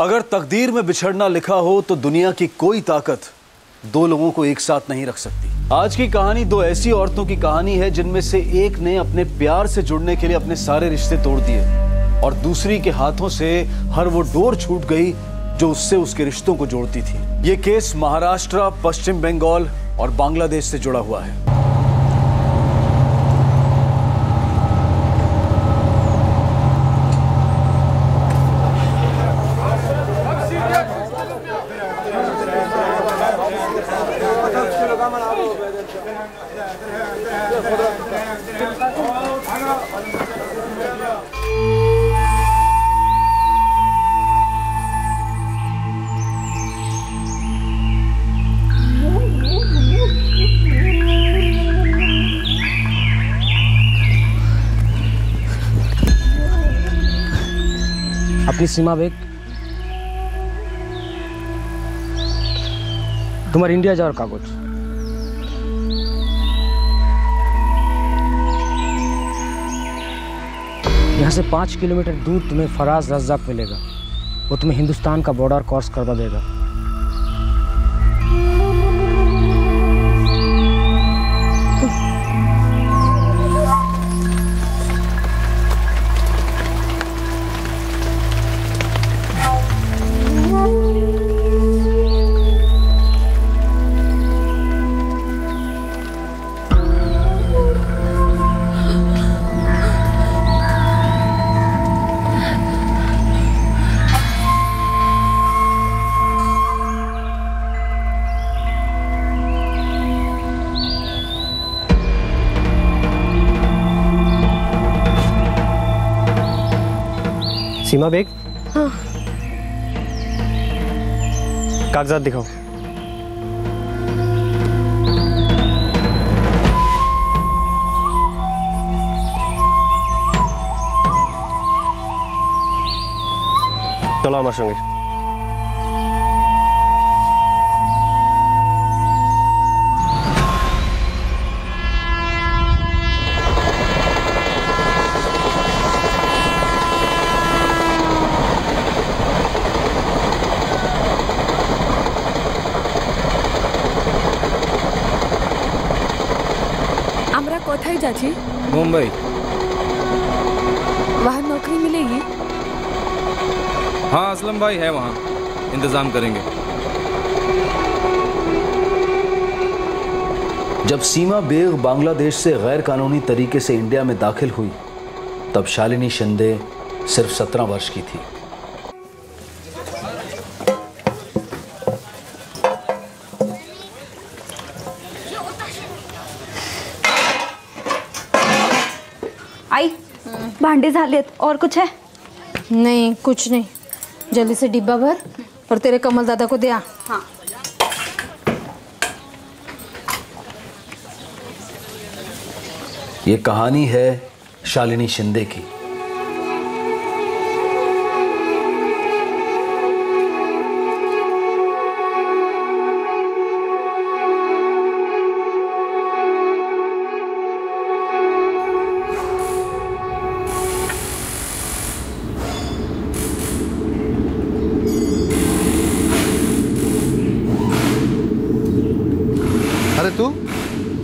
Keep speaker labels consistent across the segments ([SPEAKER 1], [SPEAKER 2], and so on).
[SPEAKER 1] अगर तकदीर में बिछड़ना लिखा हो तो दुनिया की कोई ताकत दो लोगों को एक साथ नहीं रख सकती। आज की कहानी दो ऐसी औरतों की कहानी है जिनमें से एक ने अपने प्यार से जुड़ने के लिए अपने सारे रिश्ते तोड़ दिए और दूसरी के हाथों से हर वो डोर छूट गई जो उससे उसके रिश्तों को जोड़ती थी। ये केस महाराष्ट्र, पश्चिम बंगाल और बांग्लादेश से जुड़ा हुआ है।
[SPEAKER 2] सीमा बेग তোমার ইন্ডিয়া যাওয়ার কাগজ यहाँ से पाँच किलोमीटर दूर तुम्हें फराज रज्जाक मिलेगा वो तुम्हें हिंदुस्तान का बॉर्डर क्रॉस करवा देगा सीमा बेग
[SPEAKER 3] हाँ
[SPEAKER 2] कागजात दिखाओ চলো আমার সঙ্গে
[SPEAKER 3] कहाँ जाची
[SPEAKER 4] मुंबई
[SPEAKER 3] वहाँ नौकरी मिलेगी?
[SPEAKER 4] हाँ असलम भाई है वहाँ। इंतज़ाम करेंगे।
[SPEAKER 1] जब सीमा बेग बांग्लादेश से गैर कानूनी तरीके से इंडिया में दाखिल हुई तब शालिनी शिंदे सिर्फ़ सत्रह वर्ष की थी।
[SPEAKER 5] भांडे झालेत और कुछ है?
[SPEAKER 6] नहीं कुछ नहीं. जल्दी से डिब्बा भर और तेरे कमल दादा को दिया
[SPEAKER 5] हाँ.
[SPEAKER 1] ये कहानी है शालिनी शिंदे की।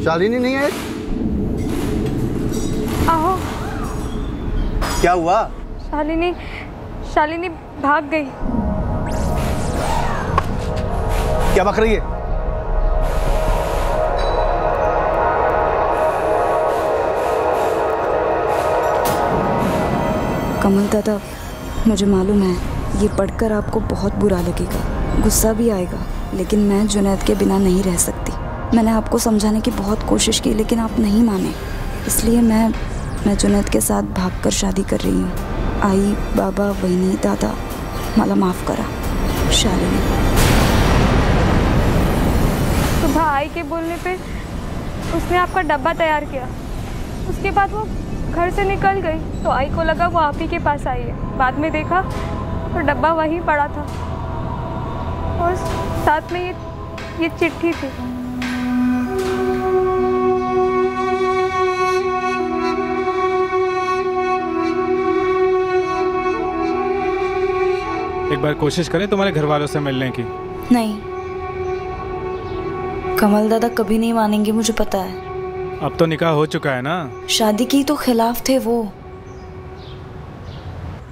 [SPEAKER 7] शालिनी नहीं है?
[SPEAKER 8] आओ
[SPEAKER 7] क्या हुआ?
[SPEAKER 8] शालिनी शालिनी भाग गई।
[SPEAKER 7] क्या बक रही है?
[SPEAKER 5] कमल दादा मुझे मालूम है ये पढ़कर आपको बहुत बुरा लगेगा। गुस्सा भी आएगा लेकिन मैं जुनैद के बिना नहीं रह सकती। मैंने आपको समझाने की बहुत कोशिश की, लेकिन आप नहीं माने। इसलिए मैं मैं जुनैद के साथ भागकर शादी कर रही हूँ। आई, बाबा बहनी दादा, मला माफ़ करा शालिनी
[SPEAKER 8] सुबह आई के बोलने पे उसने आपका डब्बा तैयार किया। उसके बाद वो घर से निकल गई तो आई को लगा वो आप ही के पास आई है। बाद में देखा तो डब्बा वहीं पड़ा था। और साथ में ये ये चिट्ठी थी।
[SPEAKER 9] एक बार कोशिश करें तुम्हारे घर वालों से मिलने की।
[SPEAKER 5] नहीं। कमल दादा कभी नहीं मानेंगे मुझे पता है।
[SPEAKER 9] अब तो निकाह हो चुका है ना?
[SPEAKER 5] शादी की तो खिलाफ थे वो।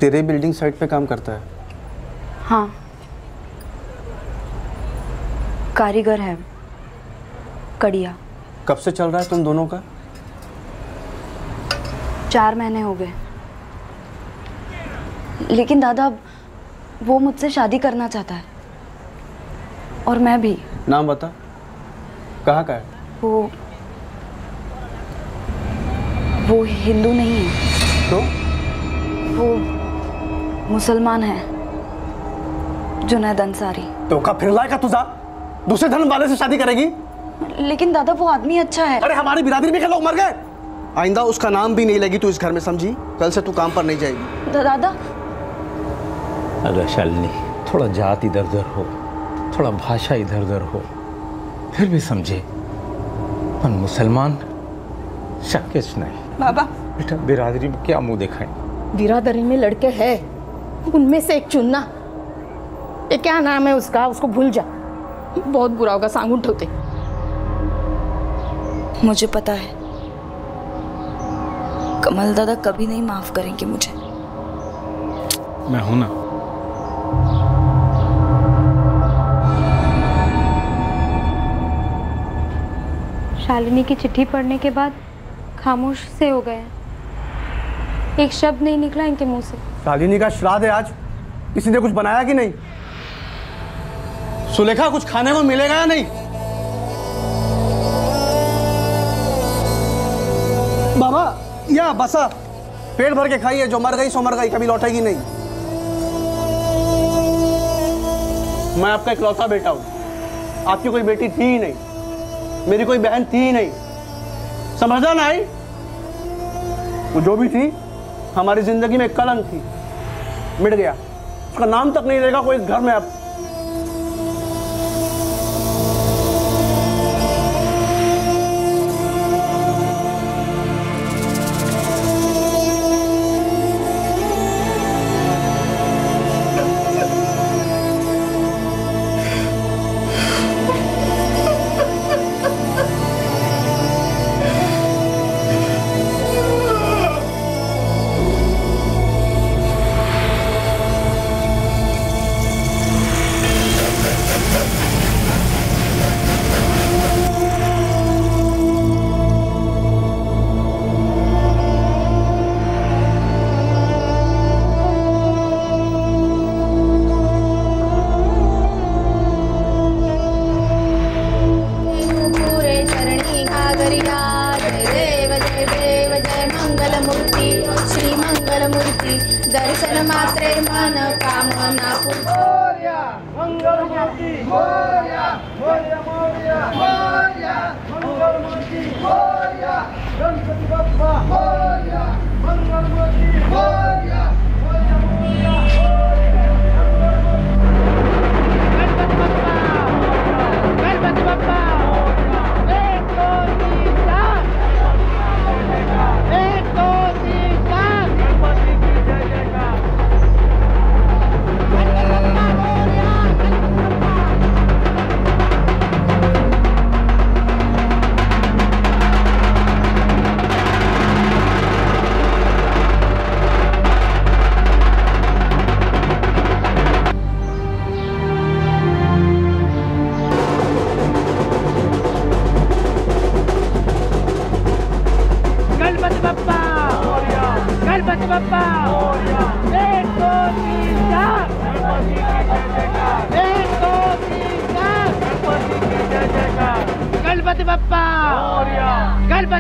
[SPEAKER 7] तेरे बिल्डिंग साइट पे काम करता है?
[SPEAKER 5] हाँ। कारीगर है। कड़िया।
[SPEAKER 7] कब से चल रहा है तुम दोनों का?
[SPEAKER 5] चार महीने हो गए। लेकिन दादा अब वो मुझसे शादी करना चाहता है। और मैं भी।
[SPEAKER 7] नाम बता। कहाँ का है?
[SPEAKER 5] वो वो हिंदू नहीं है।
[SPEAKER 7] तो?
[SPEAKER 5] वो मुसलमान है जुनैद अंसारी
[SPEAKER 7] तो का फिर लाएगा तुझा दूसरे धर्म वाले से शादी करेगी।
[SPEAKER 5] लेकिन दादा वो आदमी अच्छा है।
[SPEAKER 7] अरे हमारी बिरादरी में के लोग मर गए? आइंदा उसका नाम भी नहीं लगी तू इस घर में समझी? कल से तू काम पर नहीं जाएगी।
[SPEAKER 5] दादा
[SPEAKER 10] अगर शालिनी थोड़ा जात इधर उधर हो थोड़ा भाषा इधर उधर हो फिर भी समझे पर मुसलमान शक्यच नहीं।
[SPEAKER 6] बाबा।
[SPEAKER 10] बेटा बिरादरी में क्या मुँह दिखाएँ?
[SPEAKER 6] बिरादरी में लड़के हैं उनमें से एक चुनना। ये क्या नाम है उसका? उसको भूल जा। बहुत बुरा होगा सांगुन ठोते
[SPEAKER 5] मुझे पता है कमल दादा कभी नहीं माफ़ करेंगे मुझे।
[SPEAKER 9] मैं हूँ ना।
[SPEAKER 8] शालिनी की चिट्ठी पढ़ने के बाद खामोश से हो गए। एक शब्द नहीं निकला इनके मुँह से।
[SPEAKER 7] शालिनी का श्राद्ध है आज किसी ने कुछ बनाया कि नहीं? सुलेखा, कुछ खाने को मिलेगा या नहीं? बाबा, या बसा, पेट भर के खाइए, जो मर गई सो मर गई, कभी लौटेगी नहीं। मैं आपका इकलौता बेटा हूँ। आपकी कोई बेटी थी ही नहीं। मेरी कोई बहन थी ही नहीं। समझा ना आई वो जो भी थी, हमारी ज़िंदगी में कलंक थी। मिट गया। उसका नाम तक नहीं रहेगा कोई घर में अब।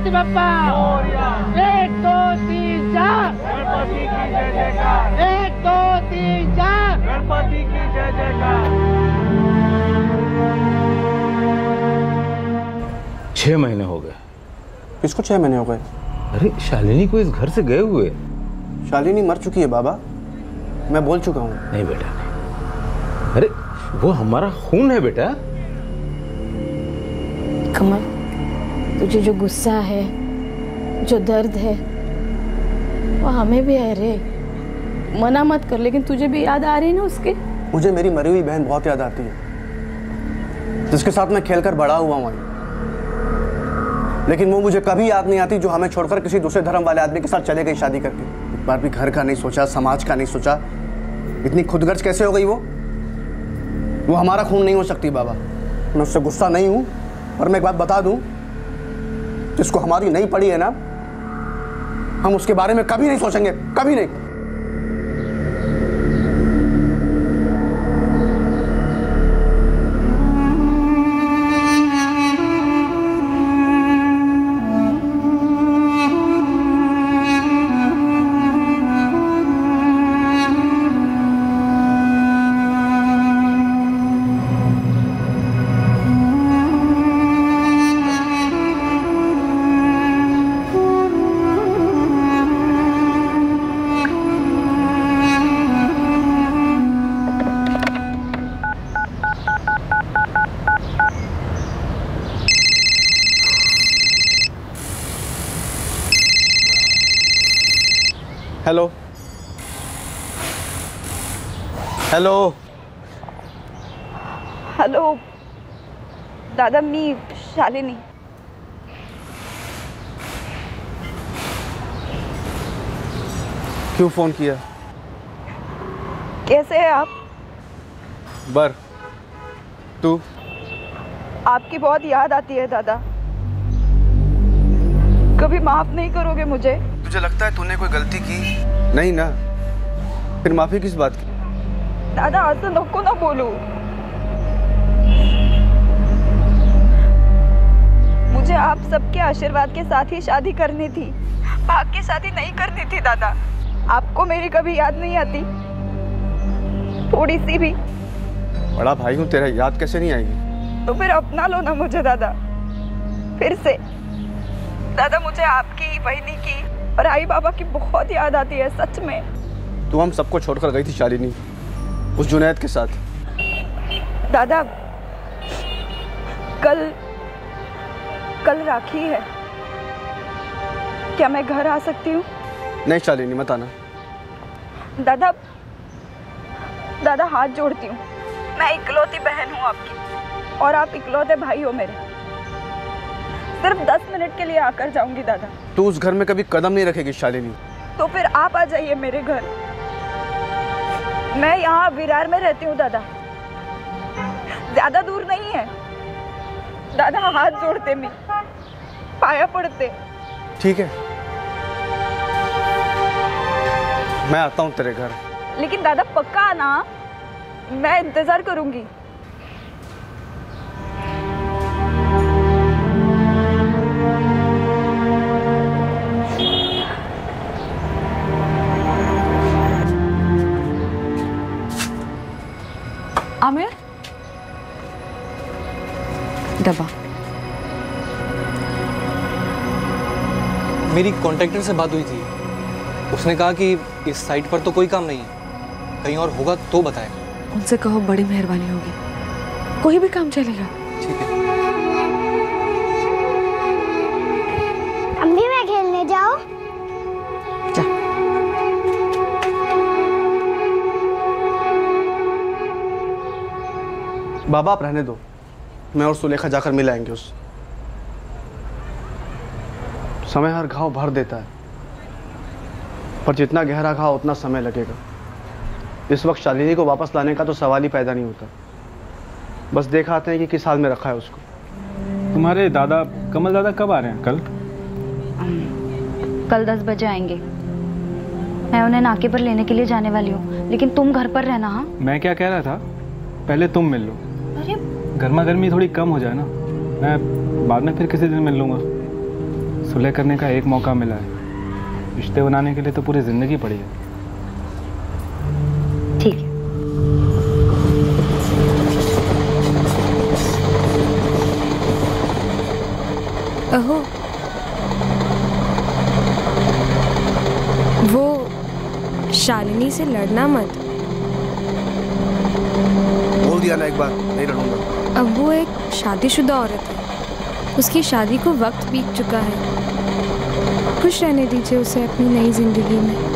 [SPEAKER 11] गणपति बप्पा एक दो तीन चार एक दो तीन चार गणपति की जय जयकार
[SPEAKER 10] छह महीने हो गए।
[SPEAKER 7] किसको छह महीने हो गए?
[SPEAKER 10] अरे शालिनी को इस घर से गए हुए।
[SPEAKER 7] शालिनी मर चुकी है बाबा। मैं बोल चुका हूँ।
[SPEAKER 10] नहीं बेटा नहीं। अरे वो हमारा खून है बेटा।
[SPEAKER 6] कमल। तुझे जो गुस्सा है, जो दर्द है, वो हमें भी है रे। मना मत कर, लेकिन तुझे भी याद आ रही है ना उसके?
[SPEAKER 7] मुझे मेरी मरी हुई बहन बहुत याद आती है। जिसके साथ मैं खेलकर बड़ा हुआ हूँ। लेकिन वो मुझे कभी याद नहीं आती जो हमें छोड़कर किसी दूसरे धर्म वाले आदमी के साथ चले गई शादी करके। एक बार भी घर का नहीं सोचा, समाज का नहीं सोचा। इतनी खुदगर्ज कैसे हो गई वो? वो हमारा खून नहीं हो सकती बाबा। मैं उससे गुस्सा नहीं हूँ, पर मैं एक बात बता दूँ जिसको हमारी नहीं पड़ी है ना, हम उसके बारे में कभी नहीं सोचेंगे, कभी नहीं। हेलो। हॅलो।
[SPEAKER 12] दादा मी शालिनी।
[SPEAKER 7] क्यों फ़ोन किया?
[SPEAKER 12] कैसे हैं आप?
[SPEAKER 7] बर। तू?
[SPEAKER 12] आपकी बहुत याद आती है दादा। कभी माफ़ नहीं करोगे मुझे?
[SPEAKER 7] तुझे लगता है तूने कोई गलती की। नहीं ना। फिर माफ़ी किस बात की?
[SPEAKER 12] दादा असं नको ना बोलू. मुझे आप सबके आशीर्वाद के साथ ही शादी करनी थी। भाग की शादी नहीं करनी थी दादा। आपको मेरी कभी याद नहीं आती। थोड़ी सी भी।
[SPEAKER 7] बड़ा भाई हूँ तेरा याद कैसे नहीं आएगी?
[SPEAKER 12] तो फिर अपना लो ना मुझे दादा। फिर से। दादा मुझे आपकी बहनी की और आई बाबा की बहुत याद आती है सच में।
[SPEAKER 7] तू हम सबको छोड़कर गई थी शालिनी। उस जुनैद के साथ।
[SPEAKER 12] दादा कल कल राखी है। क्या मैं घर आ सकती हूँ?
[SPEAKER 7] नहीं शालिनी मत आना।
[SPEAKER 12] दादा दादा हाथ जोड़ती हूँ। मैं इकलौती बहन हूँ आपकी और आप इकलौते भाई हो मेरे। सिर्फ़ दस मिनट के लिए आकर जाऊँगी दादा।
[SPEAKER 7] तू उस घर में कभी कदम नहीं रखेगी शालिनी।
[SPEAKER 12] तो फिर आप आ जाइए मेरे घर। मैं यहाँ विरार में रहती हूँ दादा। ज़्यादा दूर नहीं है। दादा हाथ जोड़ते मैं पाया पड़ते।
[SPEAKER 7] ठीक है। मैं आता हूँ तेरे घर।
[SPEAKER 12] लेकिन दादा पक्का ना मैं इंतज़ार करूँगी।
[SPEAKER 3] आमिर डबा
[SPEAKER 13] मेरी कॉन्ट्रेक्टर से बात हुई थी। उसने कहा कि इस साइट पर तो कोई काम नहीं है। कहीं और होगा तो बताएँ
[SPEAKER 3] उनसे कहो बड़ी मेहरबानी होगी। कोई भी काम चलेगा।
[SPEAKER 7] बाबा आप रहने दो। मैं और सुलेखा जाकर मिल आएँगे उस समय हर घाव भर देता है। पर जितना गहरा घाव उतना समय लगेगा। इस वक्त शालिनी को वापस लाने का तो सवाल ही पैदा नहीं होता। बस देखा आते हैं कि किस हाल में रखा है उसको।
[SPEAKER 9] तुम्हारे दादा कमल दादा कब आ रहे हैं? कल?
[SPEAKER 14] कल दस बजे आएँगे। मैं उन्हें नाके पर लेने के लिए जाने वाली हूँ। लेकिन तुम घर पर रहना हाँ?
[SPEAKER 9] मैं क्या कह रहा था? पहले तुम मिल लो।
[SPEAKER 14] अरे
[SPEAKER 9] गर्मा गर्मी थोड़ी कम हो जाए ना। मैं बाद में फिर किसी दिन मिल लूँगा। सुलह करने का एक मौका मिला है। रिश्ते बनाने के लिए तो पूरी ज़िंदगी पड़ी है।
[SPEAKER 14] ठीक है।
[SPEAKER 3] अहो। वो शालिनी से लड़ना मत।
[SPEAKER 7] बोल दिया ना एक बार नहीं लड़ूँगा
[SPEAKER 3] अब वो एक शादीशुदा औरत है। उसकी शादी को वक्त बीत चुका है। खुश रहने दीजिए उसे अपनी नई ज़िंदगी में।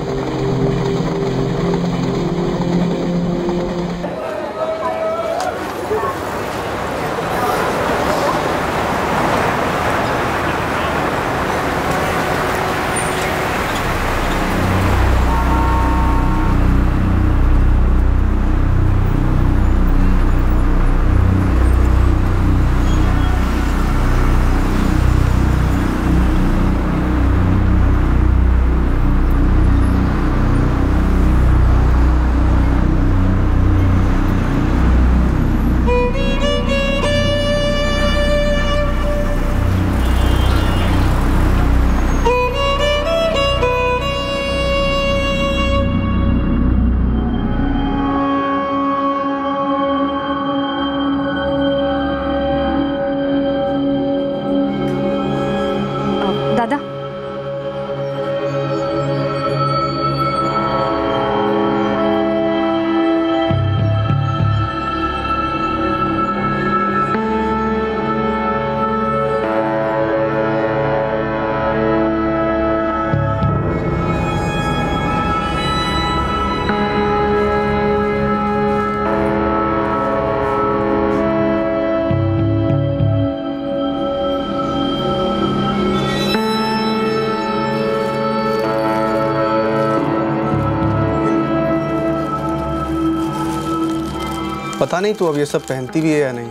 [SPEAKER 7] पता नहीं तू अब ये सब पहनती भी है या नहीं।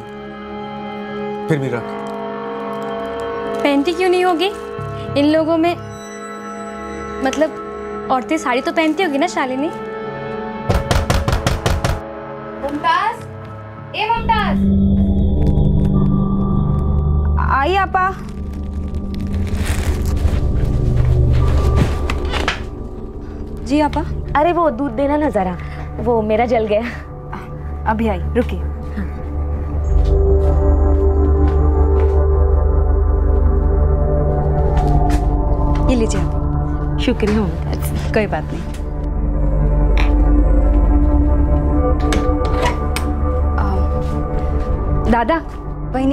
[SPEAKER 7] फिर भी रख।
[SPEAKER 8] पहनती क्यों नहीं होगी? इन लोगों में मतलब औरतें साड़ी तो पहनती होगी ना शालिनी?
[SPEAKER 15] मुमताज़? ए मुमताज़!
[SPEAKER 14] आई आपा। जी आपा।
[SPEAKER 15] अरे वो दूध देना ना जरा। वो मेरा जल गया।
[SPEAKER 14] अभी आई रुकिए ये लीजिए आप।
[SPEAKER 15] शुक्रिया मुमताज़
[SPEAKER 14] कोई बात नहीं। दादा वही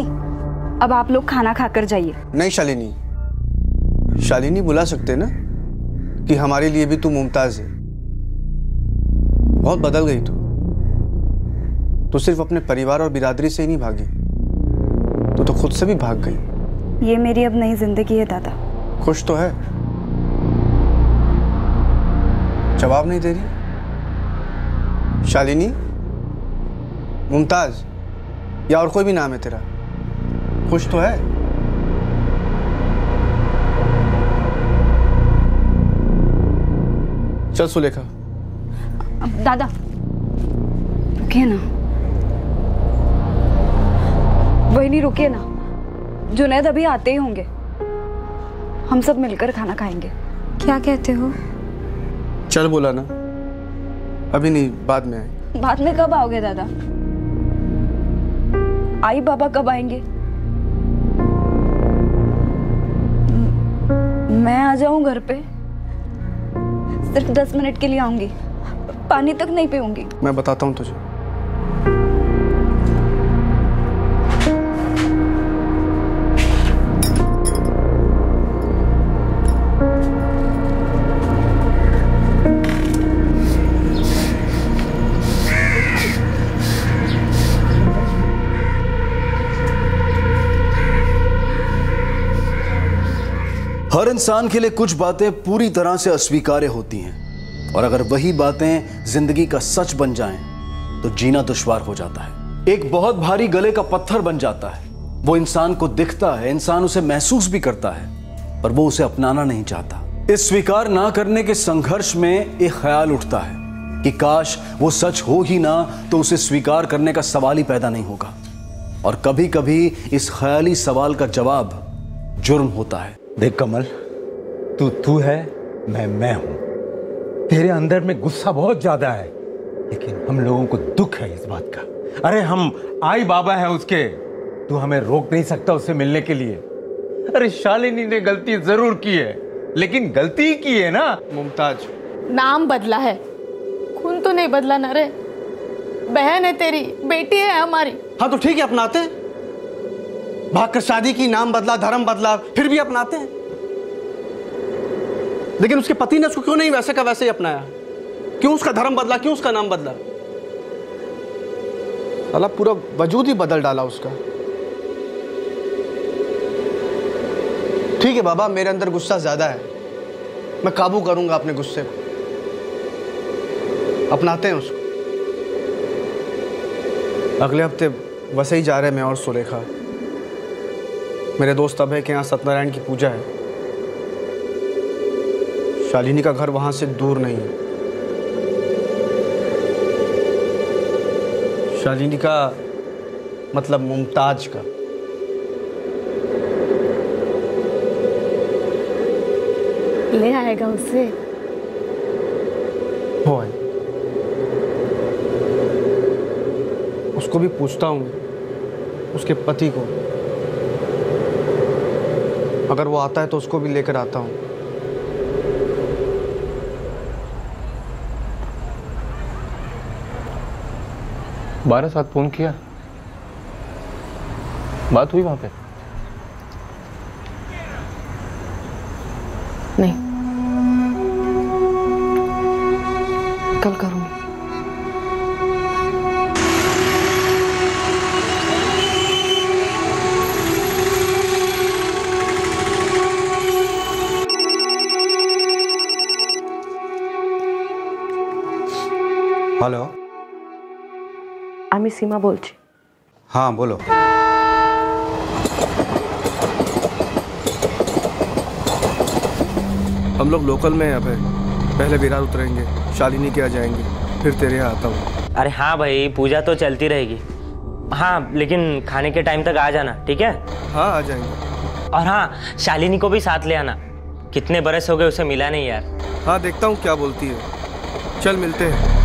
[SPEAKER 14] अब आप लोग खाना खाकर जाइए।
[SPEAKER 7] नहीं शालिनी। शालिनी बुला सकते ना? कि हमारे लिए भी तू मुमताज़ है। बहुत बदल गई तू। तू सिर्फ़ अपने परिवार और बिरादरी से ही नहीं भागी। तू तो खुद से भी भाग गई।
[SPEAKER 14] ये मेरी अब नई ज़िंदगी है दादा।
[SPEAKER 7] खुश तो है। जवाब नहीं दे रही? शालिनी? मुमताज़? या और कोई भी नाम है तेरा? खुश तो है। चल सुलेखा।
[SPEAKER 14] दादा। रुकिए ना। वही नहीं रुकिए ना। जुनैद अभी आते ही होंगे। हम सब मिलकर खाना खाएँगे।
[SPEAKER 16] क्या कहते हो?
[SPEAKER 7] चल बोला ना। अभी नहीं बाद में आए।
[SPEAKER 14] बाद में कब आओगे दादा? आई बाबा कब आएँगे? मैं आ जाऊँ घर पे? सिर्फ़ दस मिनट के लिए आऊँगी। पानी तक नहीं पीऊँगी।
[SPEAKER 7] मैं बताता हूँ तुझे।
[SPEAKER 1] इंसान के लिए कुछ बातें पूरी तरह से अस्वीकार्य होती हैं। और अगर वही बातें ज़िंदगी का सच बन जाएँ तो जीना दुश्वार हो जाता है। एक बहुत भारी गले का पत्थर बन जाता है। वो इंसान को दिखता है, इंसान उसे महसूस भी करता है, पर वो उसे अपनाना नहीं चाहता। इस स्वीकार ना करने के संघर्ष में एक ख्याल उठता है कि काश वो सच हो ही ना तो उसे स्वीकार करने का सवाल ही पैदा नहीं होगा। और कभी कभी इस ख्याली सवाल का जवाब जुर्म होता है।
[SPEAKER 10] देख कमल तू तू है मैं मैं हूँ। तेरे अंदर में गुस्सा बहुत ज़्यादा है लेकिन हम लोगों को दुख है इस बात का। अरे हम आई बाबा है उसके। तू हमें रोक नहीं सकता उससे मिलने के लिए। अरे शालिनी ने गलती ज़रूर की है लेकिन गलती की है ना
[SPEAKER 7] मुमताज़?
[SPEAKER 6] नाम बदला है खून तो नहीं बदला ना रे। बहन है तेरी बेटी है हमारी।
[SPEAKER 7] हाँ तो ठीक है अपनाते भागकर शादी की नाम बदला धर्म बदला फिर भी अपनाते हैं। लेकिन उसके पति ने उसको क्यों नहीं वैसे का वैसे ही अपनाया? क्यों उसका धर्म बदला? क्यों उसका नाम बदला? साला पूरा वजूद ही बदल डाला उसका। ठीक है बाबा, मेरे अंदर गुस्सा ज़्यादा है। मैं काबू करूँगा अपने गुस्से को। अपनाते हैं उसको। अगले हफ़्ते वैसे ही जा रहे हैं मैं और सुलेखा। मेरे दोस्त अभय के यहाँ सत्यनारायण की पूजा है। शालिनी का घर वहाँ से दूर नहीं है। शालिनी का मतलब मुमताज़ का।
[SPEAKER 6] ले आएगा उससे
[SPEAKER 7] हो उसको भी पूछता हूँ उसके पति को। अगर वो आता है तो उसको भी लेकर आता हूँ।
[SPEAKER 17] बारह साथ फ़ोन किया। बात हुई वहाँ पे?
[SPEAKER 6] नहीं। कल करूँगी।
[SPEAKER 7] हेलो।
[SPEAKER 18] আমি সীমা বলছি
[SPEAKER 19] हाँ बोलो
[SPEAKER 7] हम लोग लोकल में हैं अभय पहले विरार उतरेंगे शालिनी के यहाँ जाएंगे फिर तेरे यहाँ आता हूँ
[SPEAKER 20] अरे हाँ भाई पूजा तो चलती रहेगी हाँ लेकिन खाने के टाइम तक आ जाना ठीक है
[SPEAKER 7] हाँ आ जाएंगे
[SPEAKER 20] और हाँ शालिनी को भी साथ ले आना कितने बरस हो गए उसे मिला नहीं यार
[SPEAKER 7] हाँ देखता हूँ क्या बोलती है चल मिलते हैं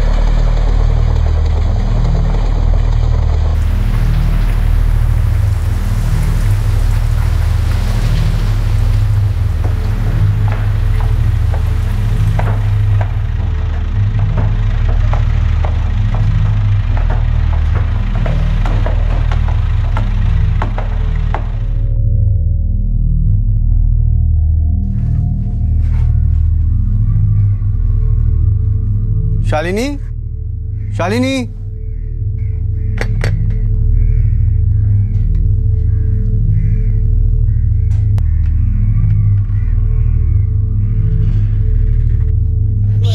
[SPEAKER 19] शालिनी? शालिनी?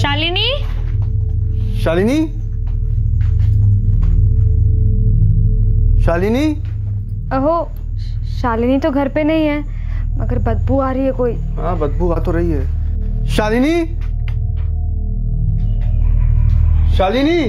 [SPEAKER 8] शालिनी?
[SPEAKER 19] शालिनी? शालिनी?
[SPEAKER 8] अहो शालिनी तो घर पे नहीं है मगर बदबू आ रही है कोई।
[SPEAKER 7] हाँ बदबू आ तो रही है।
[SPEAKER 19] शालिनी? शालिनी?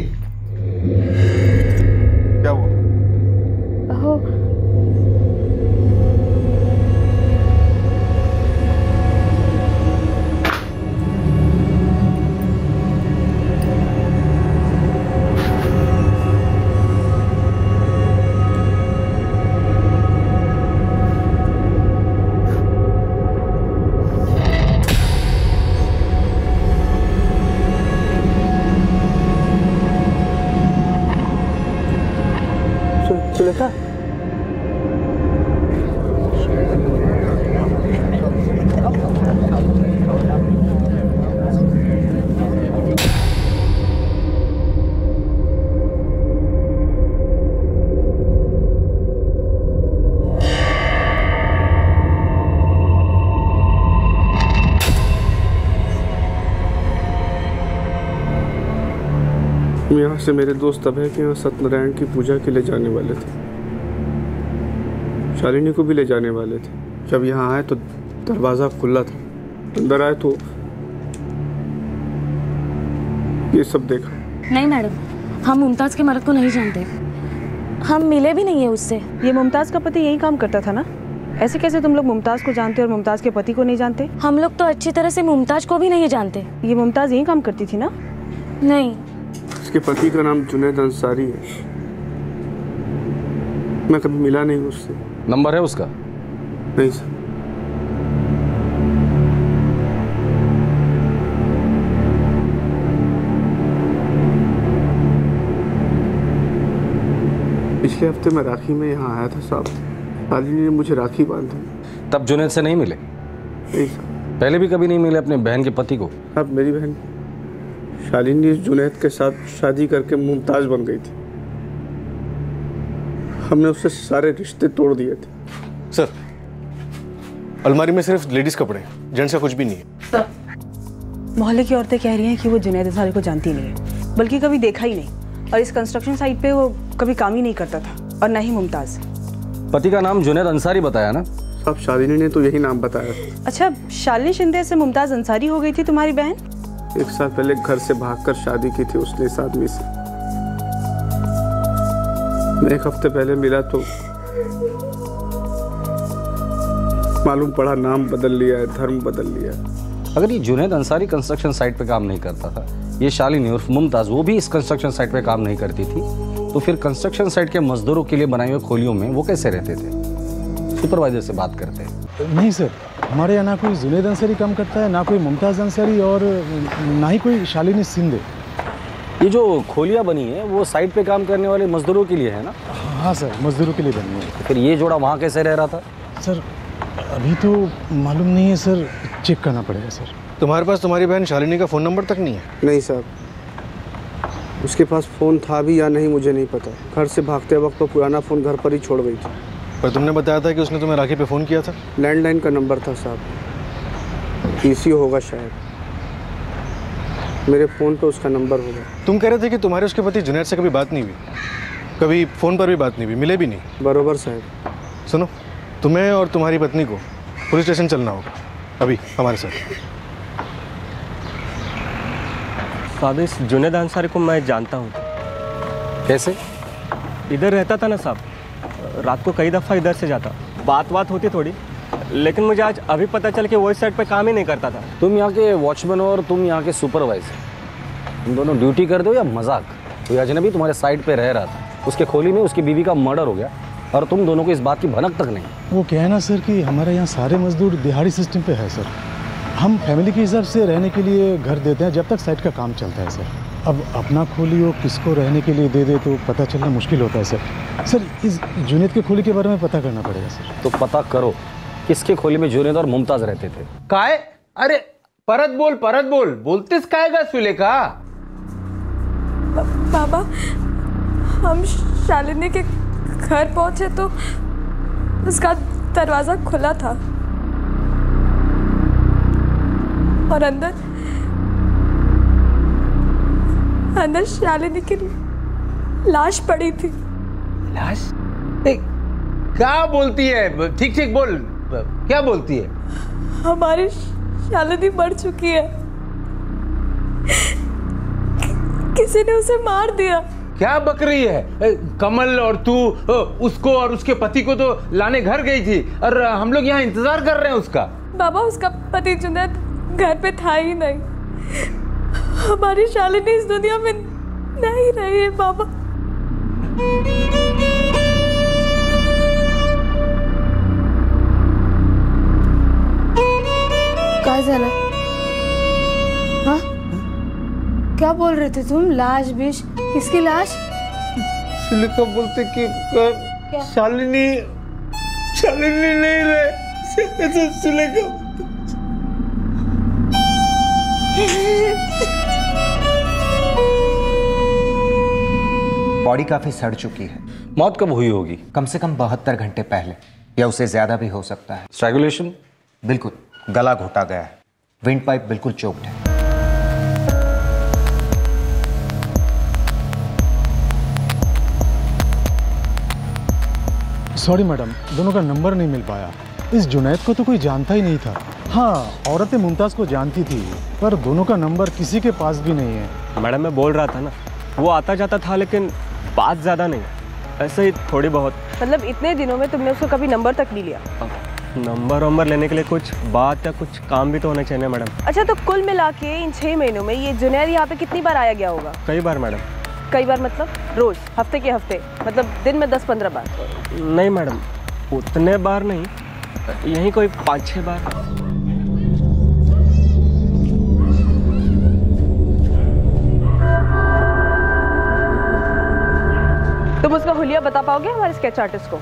[SPEAKER 7] यहाँ से मेरे दोस्त अभय के यहाँ सत्यनारायण की पूजा के लिए जाने वाले थे। शालिनी को भी ले जाने वाले थे। जब यहाँ आए तो दरवाज़ा खुला था। अंदर आए तो ये सब देखा।
[SPEAKER 21] नहीं मैडम हम मुमताज़ के मर्द को नहीं जानते। हम मिले भी नहीं है उससे।
[SPEAKER 18] ये मुमताज़ का पति यही काम करता था ना? ऐसे कैसे तुम लोग मुमताज़ को जानते और मुमताज़ के पति को नहीं जानते?
[SPEAKER 21] हम लोग तो अच्छी तरह से मुमताज़ को भी नहीं जानते।
[SPEAKER 18] ये मुमताज़ यही काम करती थी ना?
[SPEAKER 21] नहीं
[SPEAKER 7] इसके पति का नाम जुनेद अंसारी है। मैं कभी मिला नहीं उससे।
[SPEAKER 22] नंबर है उसका?
[SPEAKER 7] नहीं सर। पिछले हफ़्ते मैं राखी में यहाँ आया था साहब। शालिनी ने मुझे राखी बांधी।
[SPEAKER 22] तब जुनेद से नहीं मिले?
[SPEAKER 7] नहीं सर।
[SPEAKER 22] पहले भी कभी नहीं मिले अपने बहन के पति को?
[SPEAKER 7] अब मेरी बहन शालिनी जुनेद के साथ शादी करके मुमताज़ बन गई थी। हमने उससे सारे रिश्ते तोड़ दिए थे।
[SPEAKER 23] सर अलमारी में सिर्फ़ लेडीज़ कपड़े हैं जेंट्स का कुछ भी नहीं है।
[SPEAKER 18] मोहल्ले की औरतें कह रही हैं कि वो जुनैद अंसारी को जानती नहीं है बल्कि कभी देखा ही नहीं। और इस कंस्ट्रक्शन साइट पे वो कभी काम ही नहीं करता था और ना ही मुमताज़।
[SPEAKER 22] पति का नाम जुनेद अंसारी बताया ना?
[SPEAKER 7] अब शालिनी ने तो यही नाम बताया।
[SPEAKER 18] अच्छा शालिनी शिंदे से मुमताज़ अंसारी हो गई थी तुम्हारी बहन?
[SPEAKER 7] एक साल पहले घर से भागकर शादी की थी उसने इस आदमी से। मैं एक हफ़्ते पहले मिला तो मालूम पड़ा नाम बदल लिया है, धर्म बदल लिया है।
[SPEAKER 22] अगर ये जुनेद अंसारी कंस्ट्रक्शन साइट पे काम नहीं करता था, ये शालिनी उर्फ़ मुमताज़, वो भी इस कंस्ट्रक्शन साइट पे काम नहीं करती थी तो फिर कंस्ट्रक्शन साइट के मजदूरों के लिए बनाए हुए खोलियों में वो कैसे रहते थे? सुपरवाइजर से बात करते हैं।
[SPEAKER 24] नहीं सर हमारे यहाँ ना कोई जुनेद अंसारी काम करता है ना कोई मुमताज़ अंसारी और ना ही कोई शालिनी सिंधे।
[SPEAKER 22] ये जो खोलियाँ बनी है वो साइट पे काम करने वाले मजदूरों के लिए है ना?
[SPEAKER 24] हाँ सर मजदूरों के लिए बनी है।
[SPEAKER 22] फिर ये जोड़ा वहाँ कैसे रह रहा था?
[SPEAKER 24] सर अभी तो मालूम नहीं है सर चेक करना पड़ेगा सर।
[SPEAKER 23] तुम्हारे पास तुम्हारी बहन शालिनी का फ़ोन नंबर तक नहीं है?
[SPEAKER 7] नहीं सर। उसके पास फ़ोन था भी या नहीं मुझे नहीं पता। घर से भागते वक्त तो पुराना फ़ोन घर पर ही छोड़ गई थी।
[SPEAKER 23] पर तुमने बताया था कि उसने तुम्हें राखी पे फ़ोन किया था?
[SPEAKER 7] लैंडलाइन का नंबर था साहब। पीसी होगा शायद। मेरे फ़ोन पे उसका नंबर होगा।
[SPEAKER 23] तुम कह रहे थे कि तुम्हारे उसके पति जुनैद से कभी बात नहीं हुई। कभी फ़ोन पर भी बात नहीं हुई मिले भी नहीं।
[SPEAKER 25] बरोबर साहब।
[SPEAKER 23] सुनो तुम्हें और तुम्हारी पत्नी को पुलिस स्टेशन चलना होगा। अभी हमारे साथ।
[SPEAKER 17] साहब इस जुनेद अंसारी को मैं जानता हूँ।
[SPEAKER 22] कैसे?
[SPEAKER 17] इधर रहता था ना साहब। रात को कई दफ़ा इधर से जाता। बात बात होती थोड़ी लेकिन मुझे आज अभी पता चल कि वो इस साइड पे काम ही नहीं करता था।
[SPEAKER 22] तुम यहाँ के वॉचमैन हो और तुम यहाँ के सुपरवाइजर तुम दोनों ड्यूटी कर दो या मज़ाक? कोई अजनबी तुम्हारे साइड पे रह रहा था। उसके खोली में उसकी बीवी का मर्डर हो गया और तुम दोनों को इस बात की भनक तक नहीं।
[SPEAKER 24] वो क्या है ना सर कि हमारे यहाँ सारे मजदूर दिहाड़ी सिस्टम पे है सर। हम फैमिली के हिसाब से रहने के लिए घर देते हैं जब तक साइट का काम चलता है सर। अब अपना खोली वो किसको रहने के लिए दे दे तो पता चलना मुश्किल होता है सर। सर इस जुनेद के खोली के बारे में पता करना पड़ेगा सर।
[SPEAKER 22] तो पता करो किसके खोली में जुनेद और मुमताज़ रहते थे?
[SPEAKER 10] काय? अरे परत बोल परत बोल। बोलतेस काय गा सुलेखा?
[SPEAKER 8] बाबा हम शालिनी के घर पहुँचे तो उसका दरवाज़ा खुला था। और अंदर अंदर शालिनी की लाश पड़ी थी।
[SPEAKER 10] लाश? क्या बोलती है? ठीक ठीक बोल। क्या बोलती है?
[SPEAKER 8] हमारी शालिनी मर चुकी है। किसी ने उसे मार दिया।
[SPEAKER 10] क्या बक रही है कमल और तू उसको और उसके पति को तो लाने घर गई थी। और हम लोग यहाँ इंतज़ार कर रहे हैं उसका।
[SPEAKER 8] बाबा उसका पति जुनैद घर पे था ही नहीं। हमारी शालिनी इस दुनिया में नहीं रही है बाबा।
[SPEAKER 26] काय झालं हाँ? क्या बोल रहे थे तुम? लाश बिश। किसकी लाश?
[SPEAKER 10] सुलेखा बोलते कि शालिनी शालिनी नहीं रहे। ऐसे
[SPEAKER 27] बॉडी काफ़ी सड़ चुकी है।
[SPEAKER 22] मौत कब हुई होगी?
[SPEAKER 27] कम से कम बहत्तर घंटे पहले या उससे ज़्यादा भी हो सकता है।
[SPEAKER 22] स्ट्रैगुलेशन
[SPEAKER 27] बिल्कुल गला घोटा गया है। विंड पाइप बिल्कुल चोक्ड है।
[SPEAKER 24] सॉरी मैडम दोनों का नंबर नहीं मिल पाया। इस जुनैद को तो कोई जानता ही नहीं था। हाँ औरतें मुमताज़ को जानती थी पर दोनों का नंबर किसी के पास भी नहीं है।
[SPEAKER 17] मैडम मैं बोल रहा था ना वो आता जाता था लेकिन बात ज़्यादा नहीं ऐसे ही थोड़ी बहुत।
[SPEAKER 18] मतलब इतने दिनों में तुमने उसको कभी नंबर तक नहीं लिया?
[SPEAKER 17] नंबर वंबर लेने के लिए कुछ बात या कुछ काम भी तो होना चाहिए मैडम।
[SPEAKER 18] अच्छा तो कुल मिला के इन छह महीनों में ये जुनैद यहाँ पे कितनी बार आया गया होगा?
[SPEAKER 17] कई बार मैडम।
[SPEAKER 18] कई बार मतलब? रोज? हफ़्ते के हफ़्ते? मतलब दिन में दस पंद्रह बार?
[SPEAKER 17] नहीं मैडम उतने बार नहीं। यहीं कोई पाँच छः बार।
[SPEAKER 18] तुम उसका हुलिया बता पाओगे हमारे स्केच आर्टिस्ट को?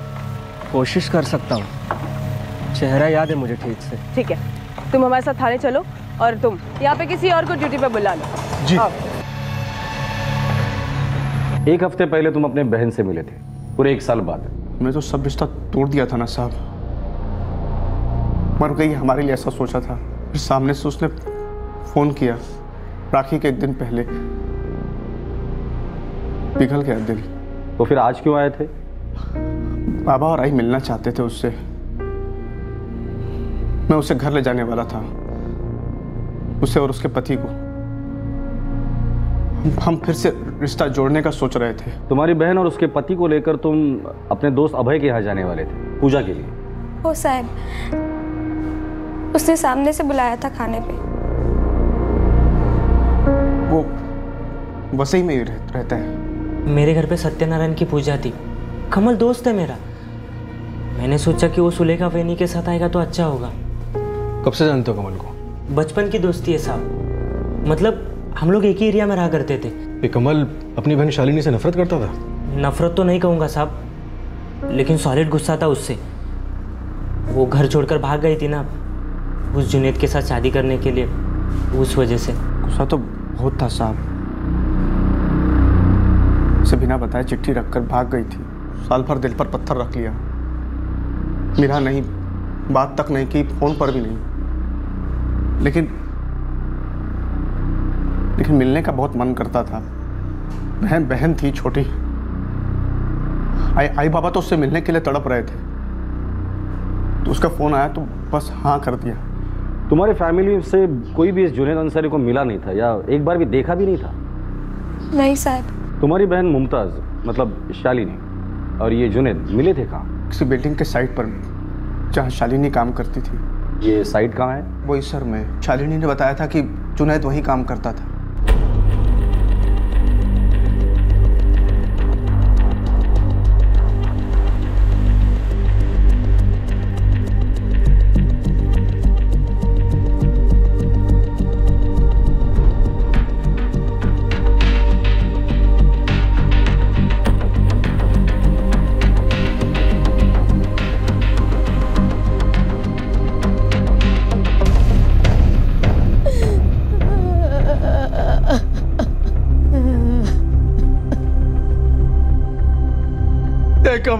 [SPEAKER 17] कोशिश कर सकता हूँ। चेहरा याद है मुझे ठीक से।
[SPEAKER 18] ठीक है। तुम हमारे साथ थाने चलो और तुम यहाँ पे किसी और को ड्यूटी पे बुला लो।
[SPEAKER 23] जी।
[SPEAKER 22] एक हफ़्ते पहले तुम अपने बहन से मिले थे पूरे एक साल बाद।
[SPEAKER 25] मैं तो सब रिश्ता तोड़ दिया था ना साहब। मर गई हमारे लिए ऐसा सोचा था। फिर सामने से उसने फ़ोन किया राखी के एक दिन पहले। पिघल गया दिल।
[SPEAKER 22] तो फिर आज क्यों आए थे?
[SPEAKER 25] बाबा और आई मिलना चाहते थे उससे। मैं उसे घर ले जाने वाला था। उसे और उसके पति को। हम फिर से रिश्ता जोड़ने का सोच रहे थे।
[SPEAKER 22] तुम्हारी बहन और उसके पति को लेकर तुम अपने दोस्त अभय के यहाँ जाने वाले थे पूजा के लिए।
[SPEAKER 3] हो साहब। उसने सामने से बुलाया था खाने पे।
[SPEAKER 25] वो वसई में ही रह, रहता है।
[SPEAKER 20] मेरे घर पे सत्यनारायण की पूजा थी। कमल दोस्त है मेरा। मैंने सोचा कि वो सुलेखा वेनी के साथ आएगा तो अच्छा होगा।
[SPEAKER 23] कब से जानते हो कमल को?
[SPEAKER 20] बचपन की दोस्ती है साहब। मतलब हम लोग एक ही एरिया में रहा करते थे।
[SPEAKER 23] ये कमल अपनी बहन शालिनी से नफरत करता था?
[SPEAKER 20] नफरत तो नहीं कहूँगा साहब लेकिन सॉलिड गुस्सा था उससे। वो घर छोड़कर भाग गई थी ना उस जुनेद के साथ शादी करने के लिए उस वजह से।
[SPEAKER 25] गुस्सा तो बहुत था साहब। उसे बिना बताए चिट्ठी रखकर भाग गई थी। साल भर दिल पर पत्थर रख लिया। मिला नहीं। बात तक नहीं की फ़ोन पर भी नहीं। लेकिन लेकिन मिलने का बहुत मन करता था। बहन बहन थी छोटी।
[SPEAKER 7] आई आई बाबा तो उससे मिलने के लिए तड़प रहे थे। तो उसका फ़ोन आया तो बस हाँ कर दिया।
[SPEAKER 22] तुम्हारे फैमिली से कोई भी इस जुनेद अंसारी को मिला नहीं था या एक बार भी देखा भी नहीं था?
[SPEAKER 8] नहीं साहब।
[SPEAKER 22] तुम्हारी बहन मुमताज़ मतलब शालिनी और ये जुनेद मिले थे कहाँ?
[SPEAKER 7] किसी बिल्डिंग के साइड पर जहाँ शालिनी काम करती थी।
[SPEAKER 22] ये साइट कहाँ है?
[SPEAKER 7] वही सर में शालिनी ने बताया था कि जुनेद वही काम करता था।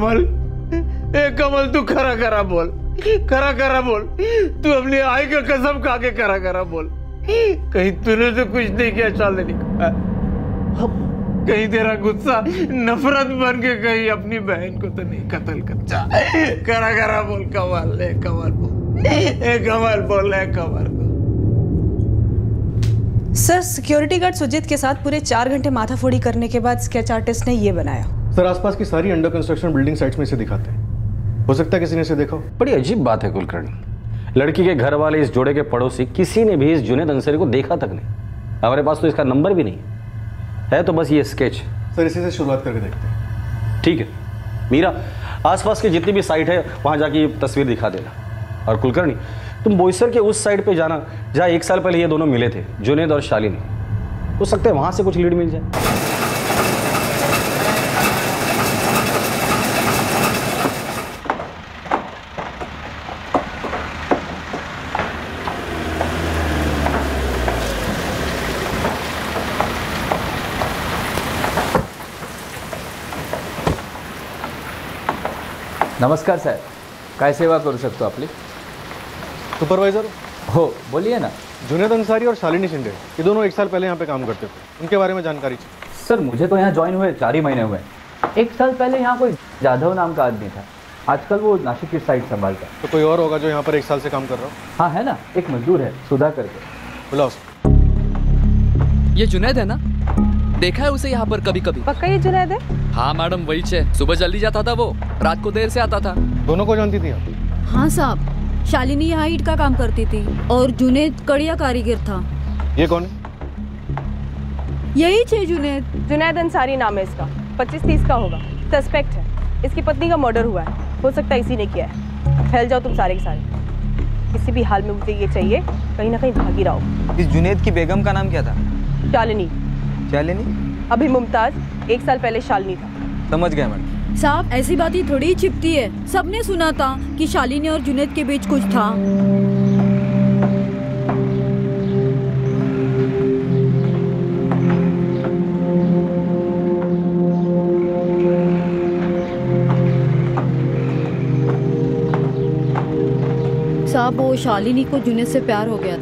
[SPEAKER 10] कमल, ए कमल, तू खरा खरा बोल खरा खरा बोल। तू अपनी आई का कसम खा के खरा खरा बोल। कहीं तूने तो कुछ नहीं किया चांदनी कहीं तेरा गुस्सा, नफरत बन के कहीं अपनी बहन को तो नहीं कत्ल कर जा खरा खरा बोल, कमल, ए कमल बोल। ए कमल बोल, ए Kamal
[SPEAKER 28] sir security guard Sujit के साथ पूरे चार घंटे माथाफोड़ी करने के बाद स्केच आर्टिस्ट ने ये बनाया।
[SPEAKER 23] सर आसपास की सारी अंडर कंस्ट्रक्शन बिल्डिंग साइट्स में इसे दिखाते हैं। हो सकता है किसी ने इसे देखा हो।
[SPEAKER 22] बड़ी अजीब बात है कुलकर्णी। लड़की के घर वाले इस जोड़े के पड़ोसी किसी ने भी इस जुनेद अंसारी को देखा तक नहीं। हमारे पास तो इसका नंबर भी नहीं है। है तो बस ये स्केच
[SPEAKER 23] सर इसी से शुरुआत करके देखते हैं।
[SPEAKER 22] ठीक है। मीरा आसपास की जितनी भी साइट है वहाँ जाके ये तस्वीर दिखा देना। और कुलकर्णी तुम बोईसर के उस साइड पे जाना जहाँ एक साल पहले ये दोनों मिले थे जुनेद और शालिनी। हो सकता है वहाँ से कुछ लीड मिल जाए।
[SPEAKER 29] नमस्कार साहेब काय सेवा करू शकतो आपली?
[SPEAKER 23] सुपरवाइजर
[SPEAKER 29] हो बोलिए ना।
[SPEAKER 23] जुनेद अंसारी और शालिनी शिंदे ये दोनों एक साल पहले यहाँ पे काम करते थे। उनके बारे में जानकारी चाहिए।
[SPEAKER 29] सर मुझे तो यहाँ ज्वाइन हुए चार ही महीने हुए। एक साल पहले यहाँ कोई जाधव नाम का आदमी था। आजकल वो नासिक की साइड संभालता है।
[SPEAKER 23] तो कोई और होगा जो यहाँ पर एक साल से काम कर रहा हो?
[SPEAKER 29] हाँ है ना। एक मजदूर है सुधा करके
[SPEAKER 23] बुलाओ।
[SPEAKER 4] ये जुनेद है ना? देखा है उसे यहाँ पर कभी कभी
[SPEAKER 28] पक्का ये जुनैद है?
[SPEAKER 4] हाँ मैडम वही छे। सुबह जल्दी जाता था वो। रात को देर से आता था।
[SPEAKER 23] दोनों को जानती थी
[SPEAKER 30] हाँ साहब। शालिनी यहाँ ईट का काम करती थी और जुनेद कड़िया कारीगर था।
[SPEAKER 23] ये कौन है?
[SPEAKER 30] यही छे जुनेद।
[SPEAKER 18] जुनैद अंसारी नाम है इसका। पच्चीस तीस का होगा। सस्पेक्ट है। इसकी पत्नी का मर्डर हुआ है। हो सकता है इसी ने किया है। फैल जाओ तुम सारे के सारे। किसी भी हाल में मुझे ये चाहिए कहीं ना कहीं भागी रहो।
[SPEAKER 13] इस जुनेद की बेगम का नाम क्या था?
[SPEAKER 18] शालिनी।
[SPEAKER 13] शालिनी?
[SPEAKER 18] अभी मुमताज़ एक साल पहले शालिनी था।
[SPEAKER 13] समझ गया मैडम।
[SPEAKER 30] साहब ऐसी बात ही थोड़ी छिपती है। सबने सुना था कि शालिनी और जुनेद के बीच कुछ था। साहब वो शालिनी को जुनेद से प्यार हो गया था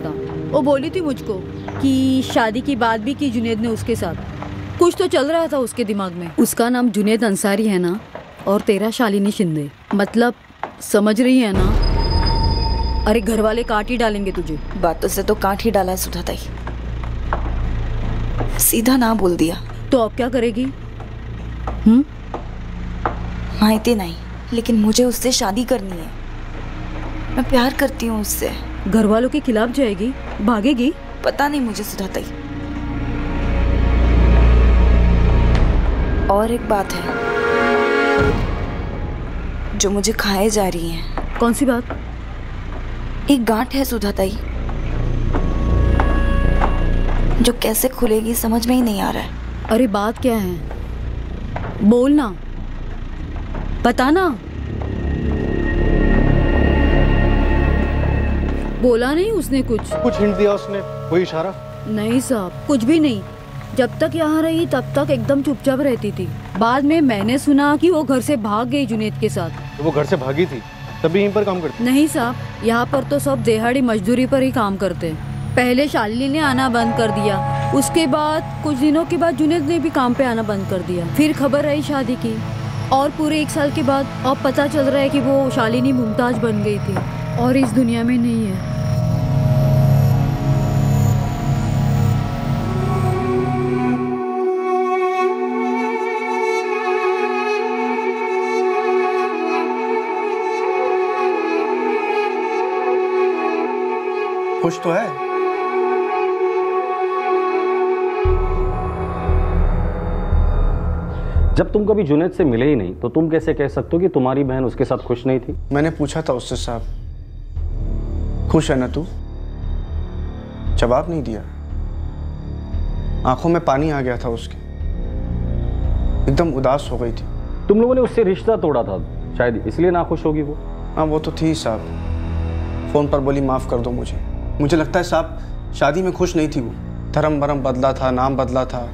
[SPEAKER 30] वो बोली थी मुझको कि शादी की बात भी की जुनेद ने उसके साथ। कुछ तो चल रहा था उसके दिमाग में। उसका नाम जुनेद अंसारी है ना? और तेरा शालिनी शिंदे। मतलब समझ रही है ना? अरे घर वाले काट ही डालेंगे तुझे।
[SPEAKER 5] बातों से तो काट ही डाला है सुधा ताई। सीधा ना बोल दिया।
[SPEAKER 30] तो अब क्या करेगी? हम्म?
[SPEAKER 5] माहिती नहीं लेकिन मुझे उससे शादी करनी है। मैं प्यार करती हूँ उससे।
[SPEAKER 30] घर वालों के खिलाफ जाएगी भागेगी?
[SPEAKER 5] पता नहीं मुझे सुधा ताई और एक बात है जो मुझे खाए जा रही है।
[SPEAKER 30] कौन सी बात?
[SPEAKER 5] एक गांठ है सुधा ताई जो कैसे खुलेगी समझ में ही नहीं आ रहा है।
[SPEAKER 30] अरे बात क्या है? बोलना। बताना। बोला नहीं उसने कुछ?
[SPEAKER 23] कुछ हिंट दिया उसने कोई इशारा?
[SPEAKER 30] नहीं साहब कुछ भी नहीं। जब तक यहाँ रही तब तक एकदम चुपचाप रहती थी। बाद में मैंने सुना कि वो घर से भाग गई जुनेद के साथ।
[SPEAKER 23] तो वो घर से भागी थी? तभी यहीं पर काम करती
[SPEAKER 30] नहीं साहब यहाँ पर तो सब देहाड़ी मजदूरी पर ही काम करते। पहले शालिनी ने आना बंद कर दिया। उसके बाद कुछ दिनों के बाद जुनेद ने भी काम पे आना बंद कर दिया। फिर खबर आई शादी की। और पूरे एक साल के बाद अब पता चल रहा है कि वो शालिनी मुमताज़ बन गई थी। और इस दुनिया में नहीं है।
[SPEAKER 7] खुश तो है?
[SPEAKER 22] जब तुम कभी जुनेद से मिले ही नहीं तो तुम कैसे कह सकते हो कि तुम्हारी बहन उसके साथ खुश नहीं थी?
[SPEAKER 7] मैंने पूछा था उससे साहब। खुश है ना तू? जवाब नहीं दिया। आँखों में पानी आ गया था उसके। एकदम उदास हो गई थी।
[SPEAKER 22] तुम लोगों ने उससे रिश्ता तोड़ा था शायद इसलिए ना खुश होगी वो।
[SPEAKER 7] हाँ वो तो थी साहब। फ़ोन पर बोली माफ़ कर दो मुझे। मुझे लगता है साहब शादी में खुश नहीं थी वो। धर्म भरम बदला था नाम बदला था।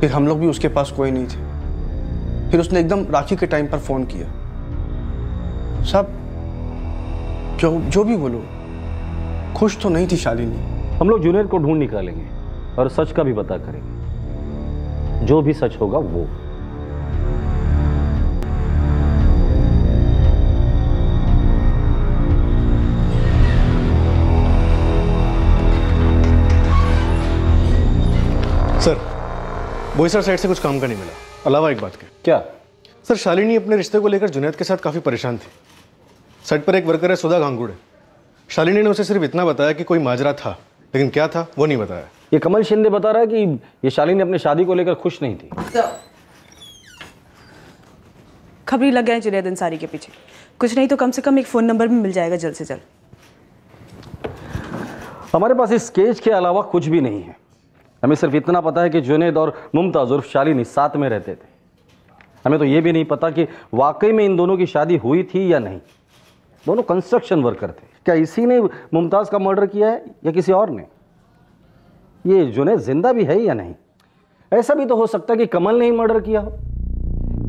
[SPEAKER 7] फिर हम लोग भी उसके पास कोई नहीं थे। फिर उसने एकदम राखी के टाइम पर फ़ोन किया। साहब जो जो भी बोलो। खुश तो नहीं थी शालिनी।
[SPEAKER 22] हम लोग जुनेद को ढूंढ निकालेंगे और सच का भी पता करेंगे। जो भी सच होगा वो।
[SPEAKER 23] सर बोईसर साइड से कुछ काम का नहीं मिला। अलावा एक बात के
[SPEAKER 22] क्या?
[SPEAKER 23] सर शालिनी अपने रिश्ते को लेकर जुनैद के साथ काफ़ी परेशान थी। साइड पर एक वर्कर है सुधा गांगुड़े शालिनी ने उसे सिर्फ़ इतना बताया कि कोई माजरा था लेकिन क्या था वो नहीं बताया।
[SPEAKER 22] ये कमल शिंदे बता रहा है कि ये शालिनी अपनी शादी को लेकर खुश नहीं थी।
[SPEAKER 18] खबरी लग गए हैं जुनेद अंसारी के पीछे। कुछ नहीं तो कम से कम एक फ़ोन नंबर भी मिल जाएगा जल्द से जल्द।
[SPEAKER 22] हमारे पास इस केस के अलावा कुछ भी नहीं है। हमें सिर्फ़ इतना पता है कि जुनेद और मुमताज़ उर्फ़ शालिनी साथ में रहते थे। हमें तो ये भी नहीं पता कि वाकई में इन दोनों की शादी हुई थी या नहीं। दोनों कंस्ट्रक्शन वर्कर थे। क्या इसी ने मुमताज़ का मर्डर किया है या किसी और ने? ये जुनेद ज़िंदा भी है या नहीं? ऐसा भी तो हो सकता है कि कमल ने ही मर्डर किया हो।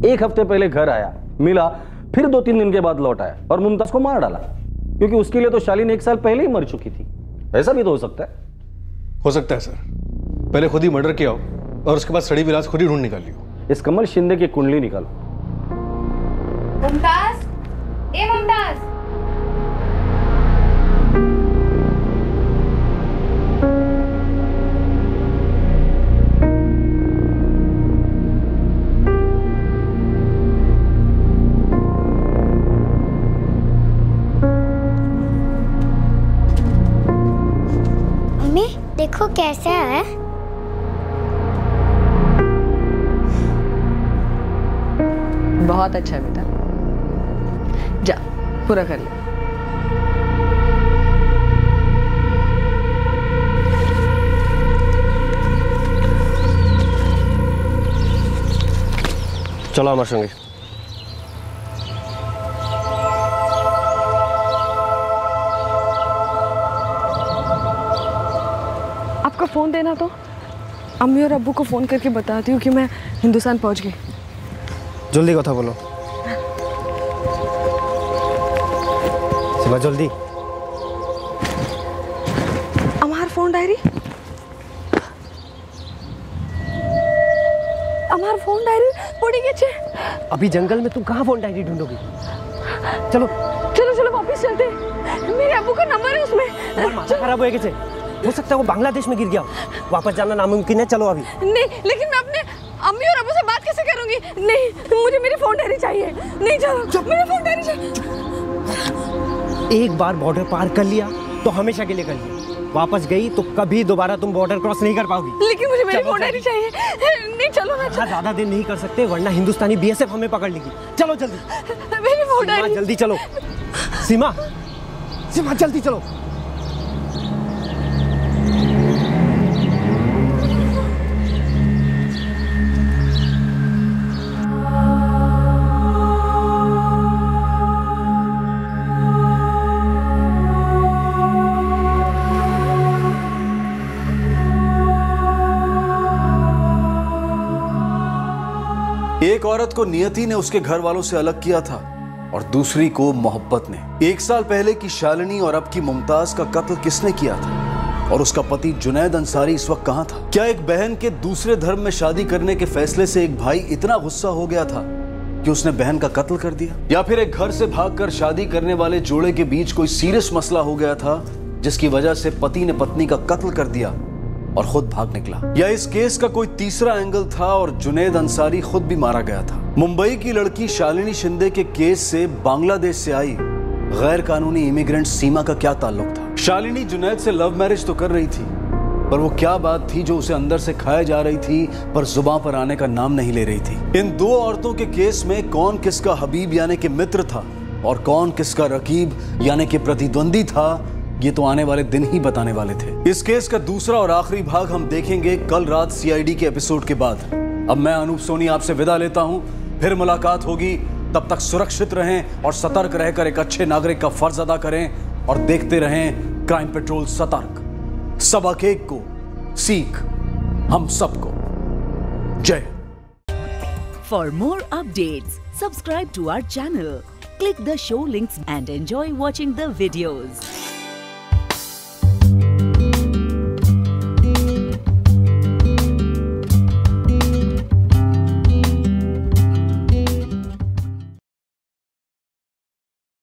[SPEAKER 22] एक हफ़्ते पहले घर आया मिला फिर दो तीन दिन के बाद लौट आया और मुमताज़ को मार डाला क्योंकि उसके लिए तो शालीन एक साल पहले ही मर चुकी थी। ऐसा भी तो हो सकता है।
[SPEAKER 23] हो सकता है सर। पहले खुद ही मर्डर किया हो और उसके बाद सड़ी विलास खुद ही ढूंढ निकाल लियो
[SPEAKER 22] इस कमल शिंदे की कुंडली निकालो।
[SPEAKER 6] मुमताज़? ए मुमताज़!
[SPEAKER 26] देखो कैसा है
[SPEAKER 17] बहुत अच्छा बेटा जा पूरा कर ले
[SPEAKER 23] চলো আমার সঙ্গে
[SPEAKER 3] फ़ोन देना तो? अम्मी और अबू को फ़ोन करके बताती हूँ कि मैं हिंदुस्तान पहुँच गई।
[SPEAKER 2] जल्दी कथा बोलो। जल्दी।
[SPEAKER 3] अमार फ़ोन डायरी? अमार फ़ोन डायरी पड़ी गई
[SPEAKER 2] अभी जंगल में तू कहाँ फ़ोन डायरी ढूंढोगी? चलो।
[SPEAKER 3] चलो चलो वापिस चलते मेरे अबू का नंबर है उसमें।
[SPEAKER 2] माथा खराब हो गया हो सकता है वो बांग्लादेश में गिर गया हो। वापस जाना नामुमकिन है चलो अभी।
[SPEAKER 3] नहीं लेकिन मैं अपने अम्मी और अब्बू से बात कैसे करूँगी? नहीं मुझे मेरी फ़ोन डायरी चाहिए। नहीं चलो मेरी फ़ोन डायरी चाहिए।
[SPEAKER 2] एक बार बॉर्डर पार कर लिया तो हमेशा के लिए कर लिया। वापस गई तो कभी दोबारा तुम बॉर्डर क्रॉस नहीं कर पाओगी।
[SPEAKER 3] लेकिन मुझे मेरी फ़ोन डायरी चाहिए। नहीं चलो ना
[SPEAKER 2] ज़्यादा देर नहीं कर सकते वरना हिंदुस्तानी बीएसएफ हमें पकड़ लेगी। चलो जल्दी।
[SPEAKER 3] मेरी फ़ोन डायरी
[SPEAKER 2] जल्दी चलो। सीमा सीमा जल्दी चलो।
[SPEAKER 1] औरत को नियति ने उसके घर वालों से अलग किया था और दूसरी को मोहब्बत ने। एक साल पहले की शालिनी और अब की मुमताज़ का कत्ल किसने किया था? और उसका पति जुनैद अंसारी इस वक्त कहाँ था? क्या एक बहन के दूसरे धर्म में शादी करने के फैसले से एक भाई इतना गुस्सा हो गया था कि उसने बहन का कत्ल कर दिया? या फिर एक घर से भागकर शादी करने वाले जोड़े के बीच कोई सीरियस मसला हो गया था जिसकी वजह से पति ने पत्नी का कत्ल कर दिया? और खुद भाग निकला। या इस केस का कोई तीसरा एंगल था और जुनेद अंसारी खुद भी मारा गया था। मुंबई की लड़की शालिनी शिंदे के केस से बांग्लादेश से आई गैर कानूनी इमिग्रेंट सीमा का क्या ताल्लुक था? शालिनी जुनैद से लव मैरिज तो कर रही थी, पर वो क्या बात थी जो उसे अंदर से खाए जा रही थी, पर जुबा पर आने का नाम नहीं ले रही थी? इन दो औरतों के केस में कौन किसका हबीब यानी कि मित्र था, और कौन किसका रकीब यानी कि प्रतिद्वंदी था ये तो आने वाले दिन ही बताने वाले थे। इस केस का दूसरा और आखिरी भाग हम देखेंगे कल रात सीआईडी के एपिसोड के बाद। अब मैं अनूप सोनी आपसे विदा लेता हूँ। फिर मुलाकात होगी। तब तक सुरक्षित रहें और सतर्क रहकर एक अच्छे नागरिक का फ़र्ज़ अदा करें और देखते रहें क्राइम पेट्रोल सतर्क। सबक एक को सीख हम सबको। जय
[SPEAKER 31] for more update subscribe to our channel click the show links and enjoy watching the.